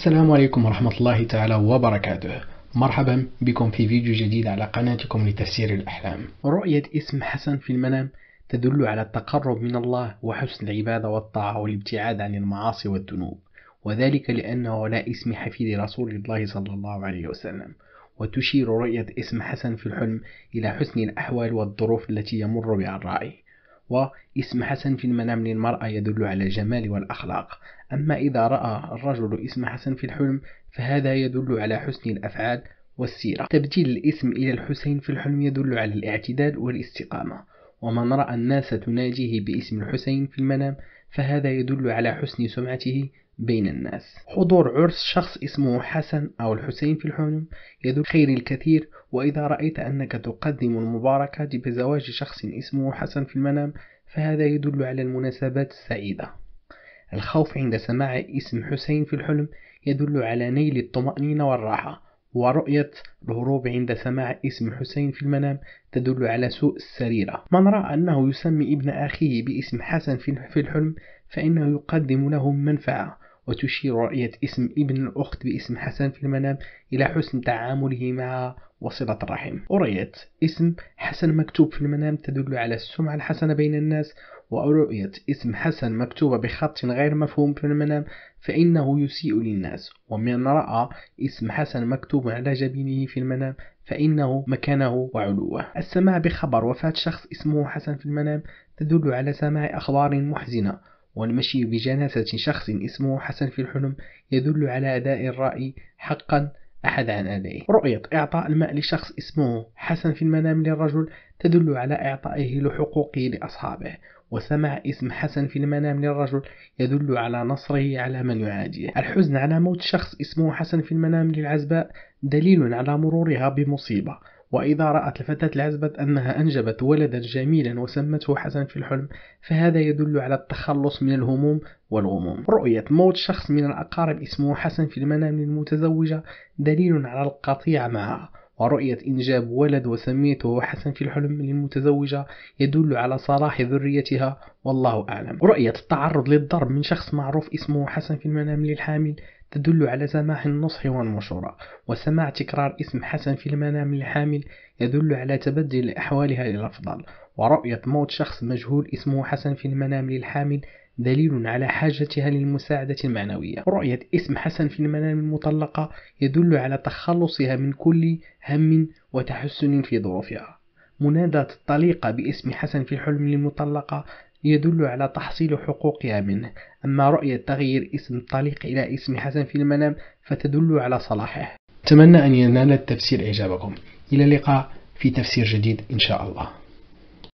السلام عليكم ورحمة الله تعالى وبركاته. مرحبا بكم في فيديو جديد على قناتكم لتفسير الأحلام. رؤية اسم حسن في المنام تدل على التقرب من الله وحسن العبادة والطاعة والابتعاد عن المعاصي والذنوب وذلك لأنه لا اسم حفيد رسول الله صلى الله عليه وسلم. وتشير رؤية اسم حسن في الحلم إلى حسن الأحوال والظروف التي يمر بها الرائي. واسم حسن في المنام للمرأة يدل على الجمال والأخلاق. أما إذا رأى الرجل اسم حسن في الحلم فهذا يدل على حسن الأفعال والسيرة. تبديل الاسم إلى الحسين في الحلم يدل على الاعتدال والاستقامة. ومن رأى الناس تناجيه باسم الحسين في المنام فهذا يدل على حسن سمعته بين الناس. حضور عرس شخص اسمه حسن أو الحسين في الحلم يدل خير الكثير وإذا رأيت أنك تقدم المباركات بزواج شخص اسمه حسن في المنام فهذا يدل على المناسبات السعيدة. الخوف عند سماع اسم حسين في الحلم يدل على نيل الطمأنينة والراحة. ورؤية الهروب عند سماع اسم حسين في المنام تدل على سوء السريرة. من رأى أنه يسمي ابن أخيه باسم حسن في الحلم فإنه يقدم له منفعة وتشير رؤية اسم ابن الأخت باسم حسن في المنام إلى حسن تعامله معها وصلة الرحم. ورؤية اسم حسن مكتوب في المنام تدل على السمعة الحسنة بين الناس ورؤية اسم حسن مكتوبة بخط غير مفهوم في المنام فإنه يسيء للناس. ومن رأى اسم حسن مكتوب على جبينه في المنام فإنه مكانه وعلوه. السماع بخبر وفاة شخص اسمه حسن في المنام تدل على سماع أخبار محزنة. والمشي بجنازة شخص اسمه حسن في الحلم يدل على أداء الرأي حقا أحد عن أدائه. رؤية إعطاء الماء لشخص اسمه حسن في المنام للرجل تدل على إعطائه لحقوقه لأصحابه. وسمع اسم حسن في المنام للرجل يدل على نصره على من يعاديه. الحزن على موت شخص اسمه حسن في المنام للعزباء دليل على مرورها بمصيبة. وإذا رأت الفتاة العزبة أنها أنجبت ولدا جميلا وسمته حسن في الحلم فهذا يدل على التخلص من الهموم والغموم. رؤية موت شخص من الأقارب اسمه حسن في المنام للمتزوجة دليل على القطيعة معها. ورؤية إنجاب ولد وسميته حسن في الحلم للمتزوجة يدل على صلاح ذريتها والله أعلم. رؤية التعرض للضرب من شخص معروف اسمه حسن في المنام للحامل تدل على سماح النصح والمشورة وسماع تكرار اسم حسن في المنام للحامل يدل على تبدل أحوالها للأفضل. ورؤية موت شخص مجهول اسمه حسن في المنام للحامل دليل على حاجتها للمساعدة المعنوية. رؤية اسم حسن في المنام المطلقة يدل على تخلصها من كل هم وتحسن في ظروفها. مناداة الطليقة باسم حسن في الحلم للمطلقة يدل على تحصيل حقوقها منه. أما رؤية تغيير اسم الطليق إلى اسم حسن في المنام فتدل على صلاحه. أتمنى أن ينال التفسير إعجابكم إلى اللقاء في تفسير جديد إن شاء الله.